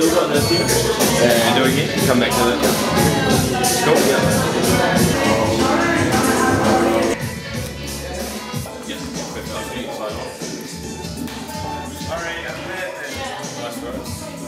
before I leave do it again. Come back to the Cool. Yeah. Alright, I'm